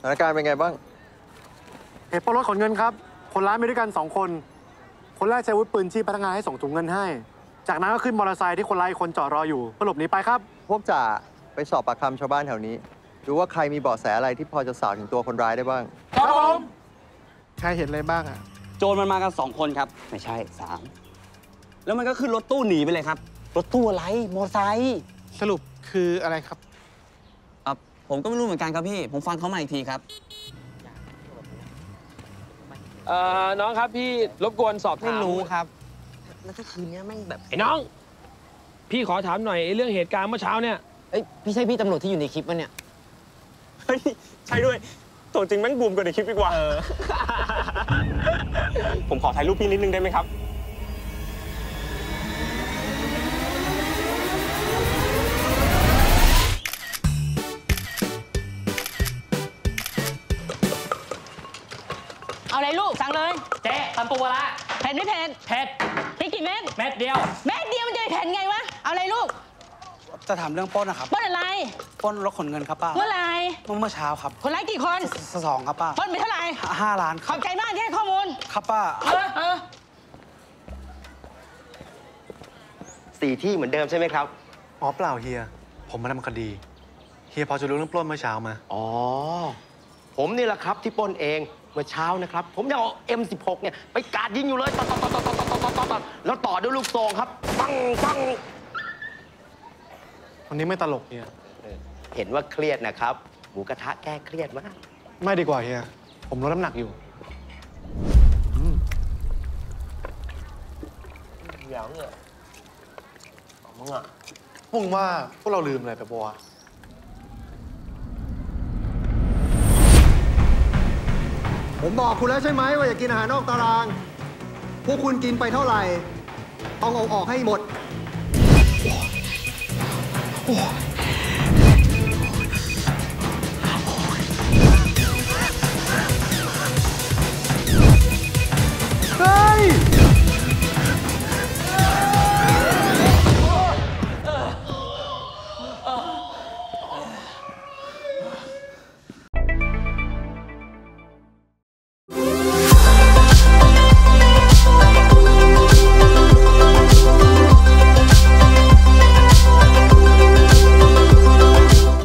สถานการณ์เป็นไงบ้างเหตุปล้นรถขนเงินครับ คนร้ายมีด้วยกันสองคน คนแรกใช้อาวุธปืนชี้พนักงานให้ส่งถุงเงินให้ จากนั้นก็ขึ้นมอเตอร์ไซค์ที่คนร้ายอีกคนจอดรออยู่เพื่อหลบหนีไปครับ พวกจ่าไปสอบปากคำชาวบ้านแถวนี้ ดูว่าใครมีเบาะแสอะไรที่พอจะสาวถึงตัวคนร้ายได้บ้าง ครับผม ใครเห็นอะไรบ้างอะ โจรมันมากันสองคนครับ ไม่ใช่สามแล้วมันก็ขึ้นรถตู้หนีไปเลยครับ รถตู้อะไรมอเตอร์ไซค์สรุปคืออะไรครับอะ ผมก็ไม่รู้เหมือนกันครับพี่ ผมฟังเขามาอีกทีครับ เอ่อน้องครับพี่รบกวนสอบถามไม่รู้ครับ แล้วก็คืนนี้แม่งแบบไอ้น้อง พี่ขอถามหน่อยไอ้เรื่องเหตุการณ์เมื่อเช้าเนี่ยเอ้ยพี่ใช่พี่ตำรวจที่อยู่ในคลิปปะเนี่ย เฮ้ยใช่ด้วยตัวจริงแม่งบูมกว่าในคลิปดีกว่าผมขอถ่ายรูปพี่นิดนึงได้ไหมครับ เอาเลยลูกสั่งเลยเจ๊ตำปูปลาร้าเผ็ดไม่เผ็ดเผ็ดพริกกี่เม็ดเม็ดเดียว เม็ดเดียวมันจะไปเผ็ดไงวะเอาเลยลูกจะถามเรื่องปล้นนะครับปล้นอะไรปล้นรถขนเงินครับป้าเมื่อไหรเมื่อเมื่อเช้าครับ คนร้ายกี่คนสสองครับป้าปล้นไปเท่าไหร่ห้าห้าล้านคขรัอบบใจมากที่ให้ข้อมูล ครับป้าเออเออสี่ที่เหมือนเดิมใช่ไหมครับอ๋อเปล่าเฮีย ผมมาทำคดีเฮียพอจะรู้เรื่องปล้นเมื่อเช้ามาอ๋อผมนี่แหละครับที่ปล้นเองเมื่อเช้านะครับ ผมยังเอา M16 เนี่ย ไปกราดยิงอยู่เลยตัดตัดตัดตัดตัดตัดตัดตัดแล้วต่อด้วยลูกซองครับ ปังปังวันนี้ไม่ตลกเฮีย เห็นว่าเครียดนะครับ หมูกระทะแก้เครียดมาก ไม่ดีกว่าเฮีย ผมลดน้ำหนักอยู่ อย่างเนี่ยมึงอะพวกมึงว่าพวกเราลืมอะไรไปบัวะ ผมบอกคุณแล้วใช่ไหมว่าอย่ากินอาหารนอกตาราง พวกคุณกินไปเท่าไหร่ ต้องเอาออกให้หมด โ